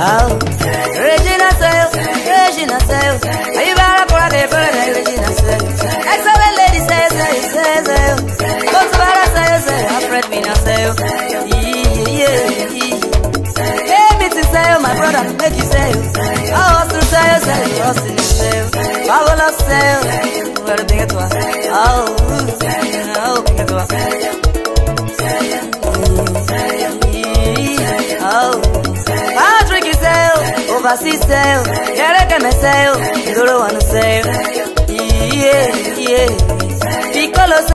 Regina Sales, Regina Sales, aí you better for a paper Regina Sales? Excellent lady says, says, says, says, go to better sales, Alfred Mina Sales. Hey, me to sale, my brother, make you sale. I was to sale, sale, I was to sale. I will not sale, where the thing it was. Oh. my sister. Yeah, I can say, you don't wanna say. Yeah, yeah.